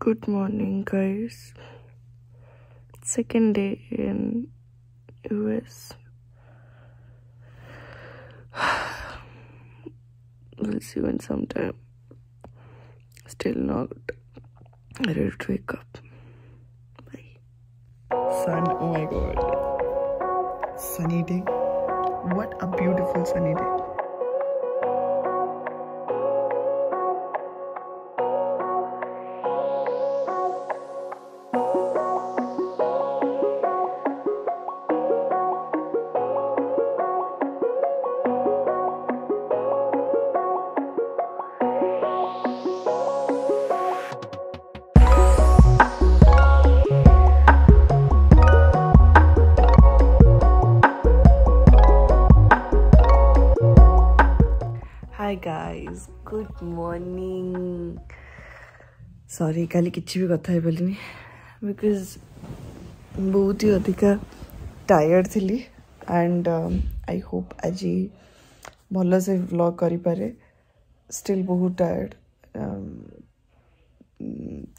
Good morning, guys. Second day in US. we'll see when sometime. Still not ready to wake up. Bye. Sun, oh my god. Sunny day. What a beautiful sunny day. Hi guys good morning sorry କାଲି କିଛି ବି କଥା ହେଇପାରିଲିନି because ବହୁତ ହି ଅଧିକା tired ଥିଲି and I Hope ଆଜି ଭଲସେ blog କରିପାରେ steel ବହୁତ ଟାୟାର୍ଡ଼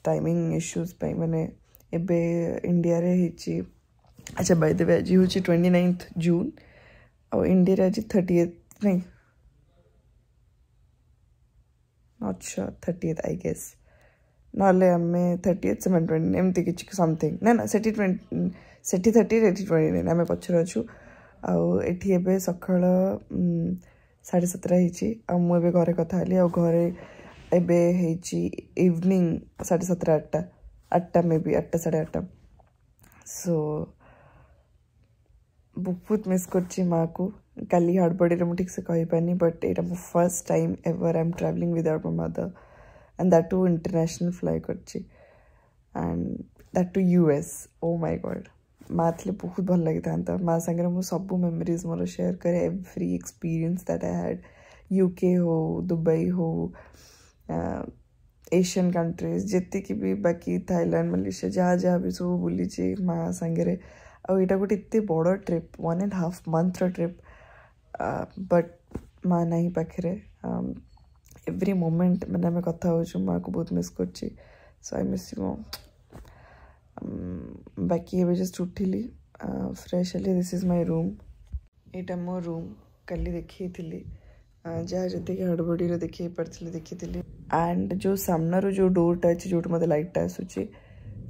ଟାଇମିଂ ଇସ୍ୟୁଜ୍ ପାଇଁ ମାନେ ଏବେ ଇଣ୍ଡିଆରେ ହେଇଛି ଆଚ୍ଛା ବାଇଦେବେ ଆଜି ହେଉଛି ଟ୍ୱେଣ୍ଟି ନାଇନ୍ଥ ଜୁନ୍ ଆଉ ଇଣ୍ଡିଆରେ ଆଜି ଥାର୍ଟି ଏଥ୍ ନାଇଁ not sure 30th i guess ನಾಳೆ ಅಮ್ಮೆ ತರ್ಟಿ ಏತ್ ಸೆವೆನ್ ಟ್ವೆಂಟಿ ଏମିତି କିଛି ସମଥିଙ୍ଗ ନା ନା ସେଠି ଟ୍ୱେଣ୍ଟି ସେଠି ଥାର୍ଟି ଏଠି ଟ୍ୱେଣ୍ଟି ନାଇନ୍ ଆମେ ପଛରେ ଅଛୁ ଆଉ ଏଠି ଏବେ ସକାଳ ସାଢ଼େ ସାତଟା ହେଇଛି ଆଉ ମୁଁ ଏବେ ଘରେ କଥା ହେଲି ଆଉ ଘରେ ଏବେ ହେଇଛି ଇଭିନିଂ ସାଢ଼େ ସାତଟା ଆଠଟା ଆଠଟା ମେ ବି ଆଠଟା ସାଢ଼େ ଆଠଟା ସୋ ବହୁତ ମିସ୍ କରୁଛି ମାଆକୁ कल हड़बड़ी रोमेटिक से कह कहीपरि बट ये मो first time ever I am travelling without मो mother and that too international flight अच्छे and that too US oh my god माँ थी बहुत भल लगी था माँ सागर मुझे सब मेमोरीज मोर शेयर करे every experience that I had UK हो दुबई हो एशियन कंट्रीज जितकि भी बाकी थाइलैंड मलेसिया जा जहाँ भी सब बुली माँ सागर आउ ये गोटे इत बड़ trip one and half month trip but uh, माँ um, ना ही पाखे एवरी मोमेंट मैंने आम कथा माँ को बहुत मिस कर um, बाकी ये जस्ट उठिली फ्रेश हेली दिस इज माय रूम यटा मो रूम कल देखी जहाँ uh, जी हड़बड़ी देखिए पार्टी देखी एंड जो सामनार जो डोरटा अच्छे जो लाइटा आसूची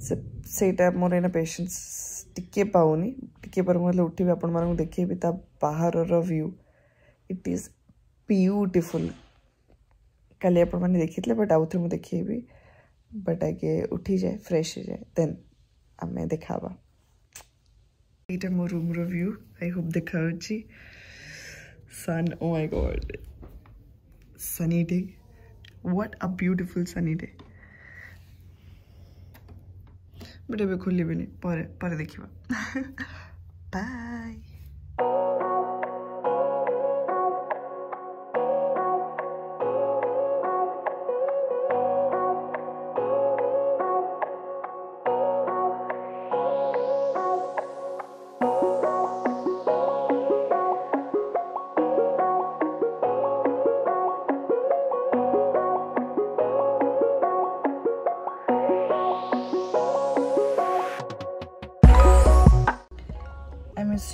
सेटा मोर एना पेसेंट्स टिके पाऊनि टिके पर मतलब उठी आपण मैं ता बाहर व्यू इट इज ब्यूटिफुल कल आप देखी बट आउ थे मुझे देखेबी बट आगे उठी जाए फ्रेश हो जाए देन आम देखा ये मो रूम व्यू आई होप देखा sun oh my god sunny day what a beautiful sunny day but ଏବେ ଖୋଲିବିନି ପରେ ପରେ ଦେଖିବା bye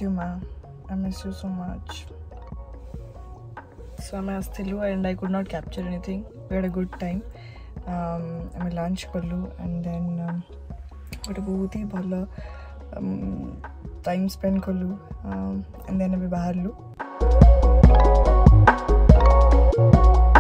you, ma. I miss you so much. So I'm at Astillu and I could not capture anything. We had a good time. Um, I'm a lunch, Pallu, and then um, what a बहुत ही भला time spend and then and then अभी